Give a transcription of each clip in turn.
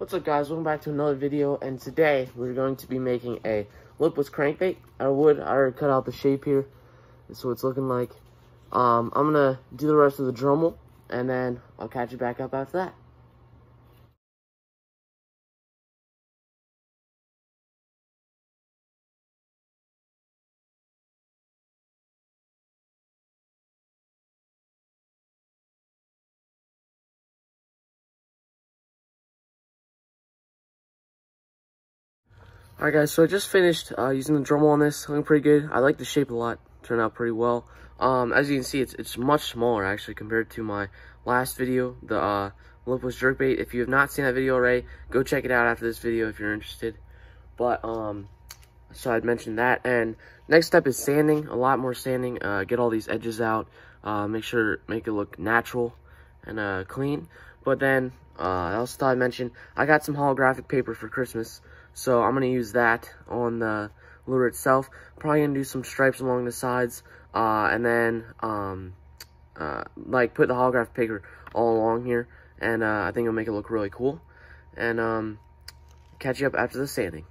What's up guys, welcome back to another video, and today we're going to be making a lipless crankbait out of wood. I already cut out the shape here, this is what it's looking like. Um, I'm gonna do the rest of the Dremel, and then I'll catch you back up after that. Alright guys, so I just finished uh, using the Dremel on this. Looking pretty good. I like the shape a lot. Turned out pretty well. Um, as you can see, it's, it's much smaller actually compared to my last video, the uh, lipless jerkbait. If you have not seen that video already, go check it out after this video if you're interested. But, um, so I'd mentioned that. And next step is sanding, a lot more sanding. Uh, get all these edges out. Uh, make sure, make it look natural and uh, clean. But then, uh, I also thought I'd mention, I got some holographic paper for Christmas. So I'm going to use that on the lure itself. Probably going to do some stripes along the sides. Uh, and then, um, uh, like, put the holographic paper all along here. And uh, I think it'll make it look really cool. And um, catch you up after the sanding.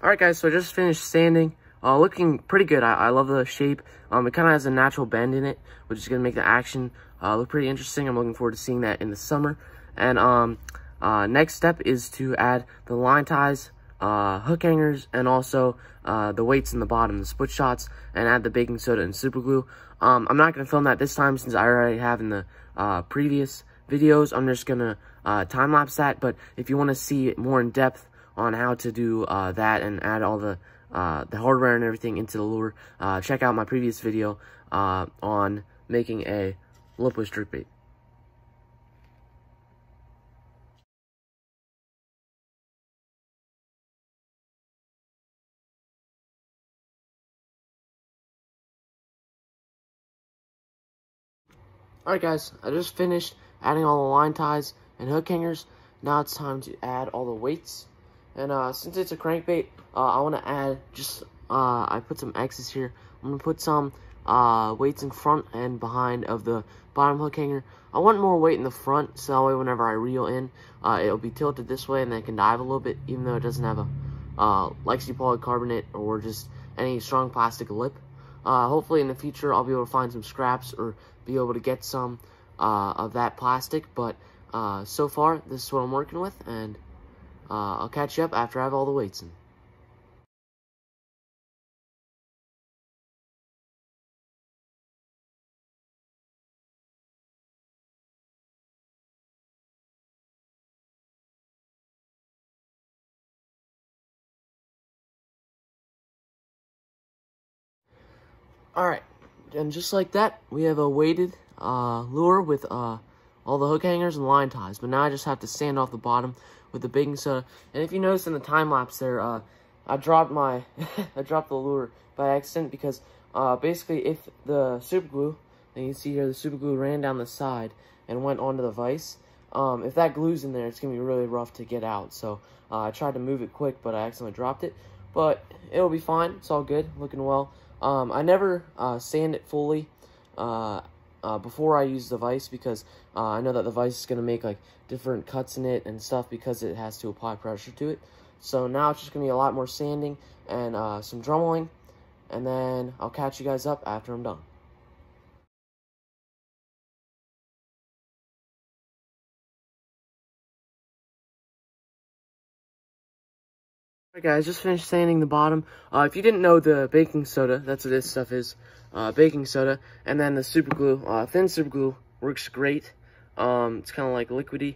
Alright guys, so I just finished sanding. Uh, looking pretty good. I, I love the shape. Um, it kind of has a natural bend in it, which is going to make the action uh, look pretty interesting. I'm looking forward to seeing that in the summer. And um, uh, next step is to add the line ties, uh, hook hangers, and also uh, the weights in the bottom, the split shots, and add the baking soda and super glue. Um, I'm not going to film that this time since I already have in the uh, previous videos. I'm just going to time-lapse that. But if you want to see it more in depth, on how to do uh, that and add all the uh, the hardware and everything into the lure, uh, check out my previous video uh, on making a lipless jerkbait. Alright guys, I just finished adding all the line ties and hook hangers. Now it's time to add all the weights and uh, since it's a crankbait, uh, I want to add just, uh, I put some X's here. I'm going to put some uh, weights in front and behind of the bottom hook hanger. I want more weight in the front, so that way whenever I reel in, uh, it'll be tilted this way and then it can dive a little bit, even though it doesn't have a uh, Lexan polycarbonate or just any strong plastic lip. Uh, hopefully in the future I'll be able to find some scraps or be able to get some uh, of that plastic, but uh, so far this is what I'm working with, and uh, I'll catch you up after I have all the weights in. Alright, and just like that, we have a weighted uh, lure with uh, all the hook hangers and line ties. But now I just have to sand off the bottom with the baking soda. And if you notice in the time lapse there, uh, I dropped my, I dropped the lure by accident because uh, basically if the super glue, and you see here the super glue ran down the side and went onto the vise, um, if that glue's in there, it's going to be really rough to get out. So uh, I tried to move it quick, but I accidentally dropped it. But it'll be fine. It's all good. Looking well. Um, I never uh, sand it fully. Uh, uh, before I use the vise because uh, I know that the vise is going to make like different cuts in it and stuff because it has to apply pressure to it. So now it's just going to be a lot more sanding and uh, some dremeling and then I'll catch you guys up after I'm done. Alright guys, just finished sanding the bottom. Uh, if you didn't know the baking soda, that's what this stuff is uh, baking soda, and then the super glue. Uh, thin super glue works great. Um, it's kind of like liquidy,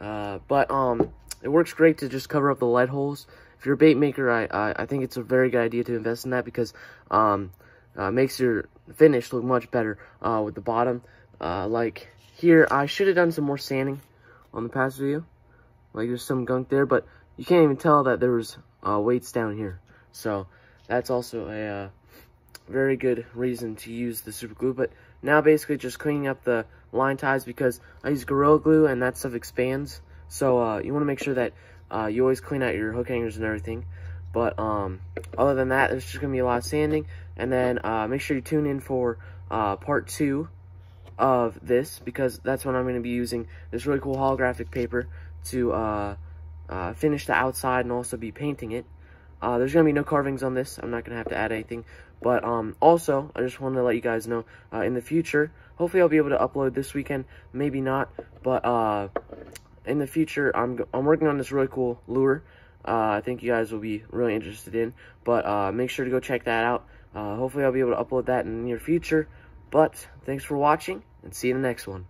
uh, but um, it works great to just cover up the lead holes. If you're a bait maker, I, I, I think it's a very good idea to invest in that because um, uh, makes your finish look much better uh, with the bottom. Uh, like here, I should have done some more sanding on the past video. Like there's some gunk there, but you can't even tell that there was uh, weights down here. So that's also a uh, very good reason to use the super glue. But now basically just cleaning up the line ties because I use Gorilla Glue and that stuff expands. So uh, you want to make sure that Uh, you always clean out your hook hangers and everything. But um, other than that, there's just going to be a lot of sanding. And then uh, make sure you tune in for uh, part two of this because that's when I'm going to be using this really cool holographic paper to uh, uh, finish the outside and also be painting it. Uh, there's going to be no carvings on this. I'm not going to have to add anything. But um, also, I just wanted to let you guys know, uh, in the future, hopefully I'll be able to upload this weekend. Maybe not. But uh, in the future, I'm, I'm working on this really cool lure. Uh, I think you guys will be really interested in. But uh, make sure to go check that out. Uh, hopefully I'll be able to upload that in the near future. But thanks for watching, and see you in the next one.